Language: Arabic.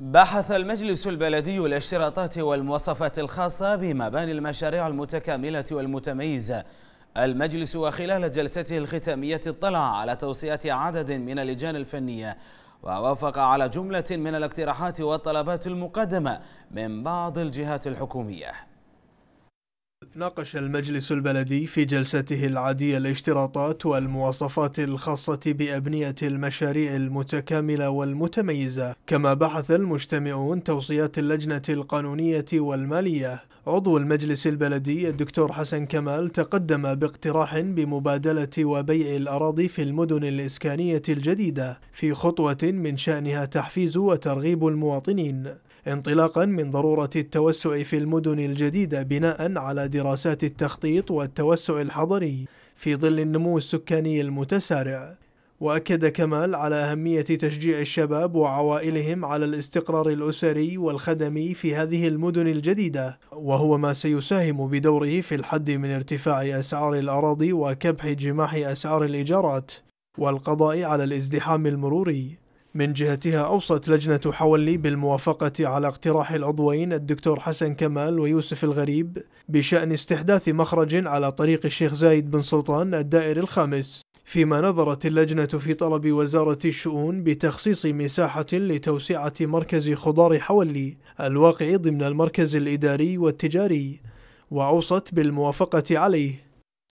بحث المجلس البلدي الاشتراطات والمواصفات الخاصة بمباني المشاريع المتكاملة والمتميزة. المجلس وخلال جلسته الختامية اطلع على توصيات عدد من اللجان الفنية ووافق على جملة من الاقتراحات والطلبات المقدمة من بعض الجهات الحكومية. ناقش المجلس البلدي في جلسته العادية الاشتراطات والمواصفات الخاصة بأبنية المشاريع المتكاملة والمتميزة كما بحث المجتمعون توصيات اللجنة القانونية والمالية. عضو المجلس البلدي الدكتور حسن كمال تقدم باقتراح بمبادلة وبيع الأراضي في المدن الإسكانية الجديدة في خطوة من شأنها تحفيز وترغيب المواطنين انطلاقا من ضرورة التوسع في المدن الجديدة بناء على دراسات التخطيط والتوسع الحضري في ظل النمو السكاني المتسارع. وأكد كمال على أهمية تشجيع الشباب وعوائلهم على الاستقرار الأسري والخدمي في هذه المدن الجديدة وهو ما سيساهم بدوره في الحد من ارتفاع أسعار الأراضي وكبح جماح أسعار الإيجارات والقضاء على الازدحام المروري. من جهتها أوصت لجنة حولي بالموافقة على اقتراح العضوين الدكتور حسن كمال ويوسف الغريب بشأن استحداث مخرج على طريق الشيخ زايد بن سلطان الدائر الخامس. فيما نظرت اللجنة في طلب وزارة الشؤون بتخصيص مساحة لتوسعة مركز خضار حولي الواقع ضمن المركز الإداري والتجاري وأوصت بالموافقة عليه.